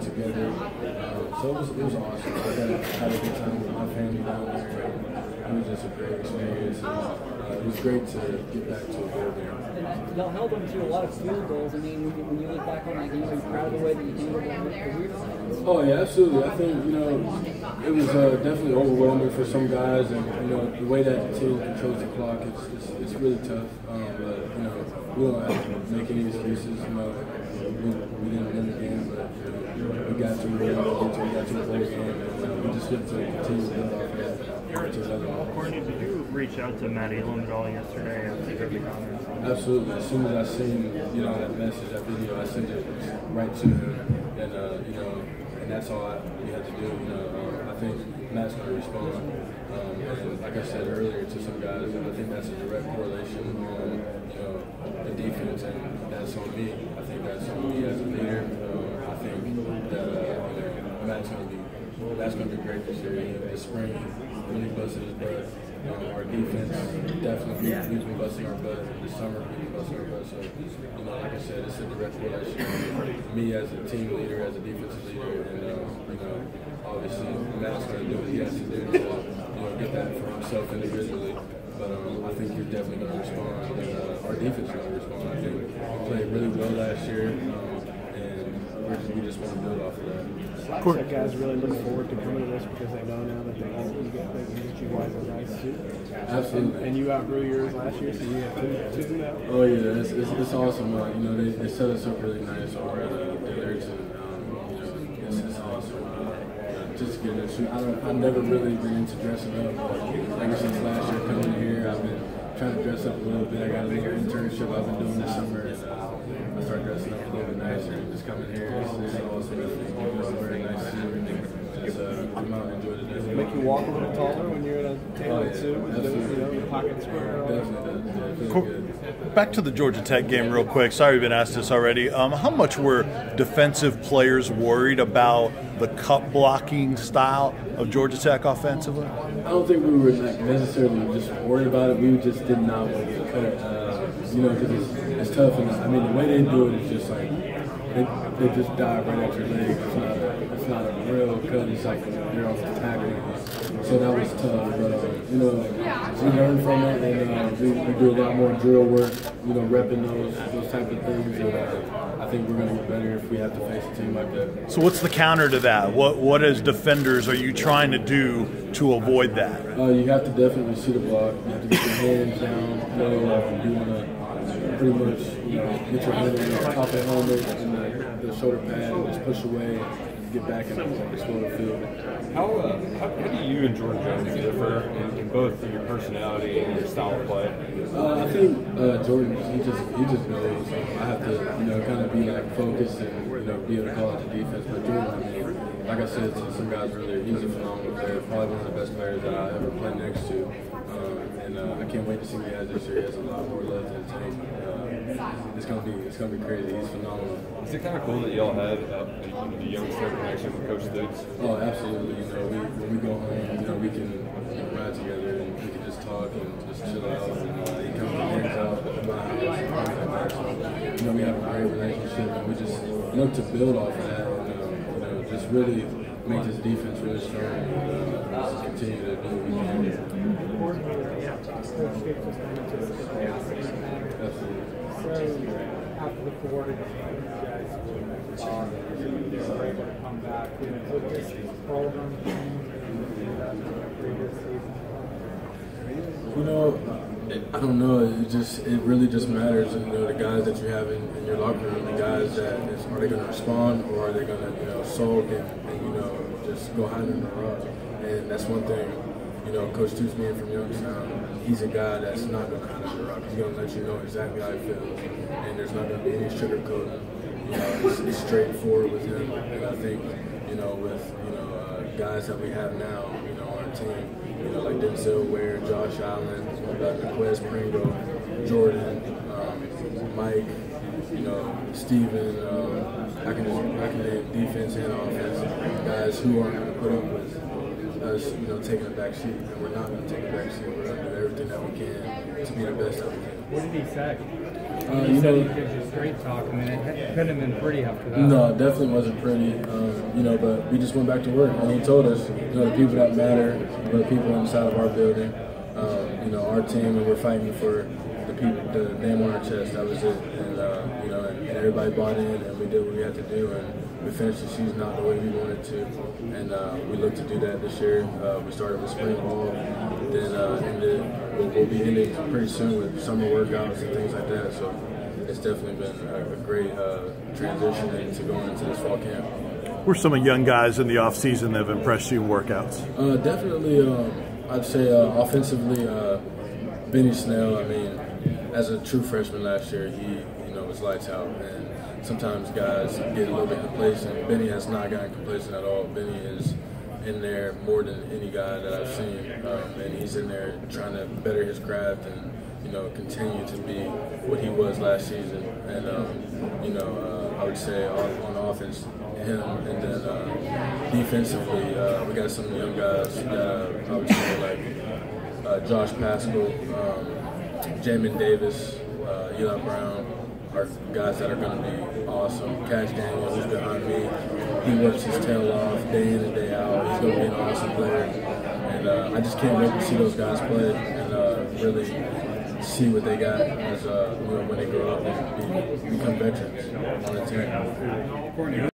together. Um, so it was, it was awesome. I had, had a good time with my family down there. It was just a great experience. And, uh, it was great to get back to a game. And y'all held them to a lot of field goals. I mean, when you, when you look back on that game, are you proud of the way that you handled it? Oh yeah, absolutely. I think you know it was uh, definitely overwhelming for some guys, and you know the way that the team controls the clock, it's, it's, it's really tough. Um, but you know we don't have to make any excuses. You know we, we didn't win the game, but you know, we got to where we got to. We got to the bowl game, and uh, we just get to continue to build off of that. To another one. Courtney, did you reach out to Matt Elam at all yesterday after the comments? Absolutely. As soon as I seen you know that message, that video, I sent it right to him, and uh, you know, and that's all I, we had to do. You know, um, I think Matt's to respond. Um, like I said earlier to some guys, and I think that's a direct correlation on you know the defense, and that's on me. I think that's on me as a leader. Um, I think that uh, you know, Matt's to be that's to be great this year. The spring, really busted his butt. Um, our defense definitely yeah. we've been busting our butt. This summer we've been busting our butt. So, you know, like I said, it's a direct correlation. Me as a team leader, as a defensive leader, and uh, you know, obviously Matt's going to do what he has to do to you know get that for himself individually. But um, I think you're definitely going to respond, and uh, our defense is going to respond. I think we played really well last year. Um, we just want to build off of that. Slapshot guys really look forward to coming to this because they know now that they have you get they can get you guys a nice suit. Absolutely. And, and you outgrew yours last year, so you have two, two now. Oh yeah, it's, it's, it's awesome. Uh, you know, they, they set us up really nice over at uh, Dillard's, and um, you know, it's, it's awesome. Uh, just getting a suit. I don't, I've never really been into dressing up. Ever since last year coming here, I've been trying to dress up a little bit. I got a little internship I've been doing this summer. I started dressing up a little bit nicer just coming here. It's, awesome. It's a very nice suit. Just uh, come out and enjoy the day. Make you walk a little taller when you're in a tailored oh, suit you know, the pockets square. Definitely does. Yeah, Back to the Georgia Tech game real quick. Sorry we've been asked this already. Um, how much were defensive players worried about the cut blocking style of Georgia Tech offensively? I don't think we were necessarily just worried about it. We just did not want to get cut. Uh, you know, because it's, it's tough. And I mean, the way they do it is just like they, they just dive right at your leg. It's not a, it's not a real cut. It's like they're off the tackle. So that was tough. But uh, you know, we learn from it, and uh, we, we, do a lot more drill work. You know, repping those those type of things. And, uh, I think we're going to get better if we have to face a team like that. So, what's the counter to that? What what as defenders are you trying to do to avoid that? Uh, you have to definitely see the block. You have to get your hands down. You know, you want to pretty much you know, get your hand on the top of the helmet and the, the shoulder pad and just push away and get back and explore the field. How, uh, how, how, do you and Jordan Jones differ in, in, both your personality and your style of play? Uh, I think uh, Jordan, he just he just knows. I have to, you know, kind of be like focused and you know be able to call out the defense. But Jordan, I mean, like I said to some guys earlier, he's a phenomenal player. Probably one of the best players that I ever played next to. Um, and uh, I can't wait to see the guys this year. He has a lot more left in the tank. Uh, it's gonna be it's gonna be crazy. He's phenomenal. Is it kind of cool that y'all have uh, the Youngstown connection with Coach Stoops? Oh, absolutely. You know, we, when we go home, you know, we can you know, ride together and we can just talk and just chill out. And uh, he comes and hangs out at my house. So, you know, we have a great relationship, and we just look to build off of that. And uh, you know, just really make this defense really strong. And, uh, just continue to do what we can. Absolutely. after the Florida game, you guys were able to come back. Would this program You know, I don't know. It just it really just matters. You know, the guys that you have in, in your locker room, the guys that is, are they going to respond or are they going to you know sulk and, and you know just go hide in the rug. And that's one thing you know, Coach Stoops being from Youngstown, he's a guy that's not going to kind of rock. He's going to let you know exactly how he feels, and there's not going to be any sugarcoating. You know, it's, it's straightforward with him, and I think, you know, with you know uh, guys that we have now, you know, on our team, you know, like Denzil Ware, Josh Allen, uh, Naquez Pringle, Jordan, um, Mike, you know, Steven, um, I can I can name defense and offense, guys who aren't going to put up with us, you know, taking a back seat, and we're not going to take a back seat. We're going to do everything that we can to be the best that we can. What did he say? Uh, You you said know, he gives you straight talk. I mean, it couldn't have been pretty after that. No, it definitely wasn't pretty. Um, you know, but we just went back to work, and he told us, you know, the people that matter, the people inside of our building, um, you know, our team, and we're fighting for the people, the name on our chest. That was it, and uh, you know, and, and everybody bought in, and we did what we had to do, and we finished the season out the way we wanted to, and uh, we look to do that this year. Uh, we started with spring ball, then uh, ended. We'll, we'll be ending pretty soon with summer workouts and things like that. So it's definitely been a, a great uh, transition into going into this fall camp. Who are some of the young guys in the offseason that have impressed you in workouts? Uh, definitely, um, I'd say uh, offensively, uh, Benny Snell. I mean, as a true freshman last year, he you know was lights out, and sometimes guys get a little bit complacent. Benny has not gotten complacent at all. Benny is in there more than any guy that I've seen, um, and he's in there trying to better his craft and you know continue to be what he was last season. And um, you know, uh, I would say on, on offense, him, and then uh, defensively, uh, we got some young guys that uh, I would say like uh, Josh Paschal, um, Jamin Davis, uh, Eli Brown are guys that are going to be awesome. Kash Daniel, who's behind me, he works his tail off day in and day out. He's going to be an awesome player, and uh, I just can't wait to see those guys play and uh, really see what they got as uh, when they grow up and be, become veterans on the team.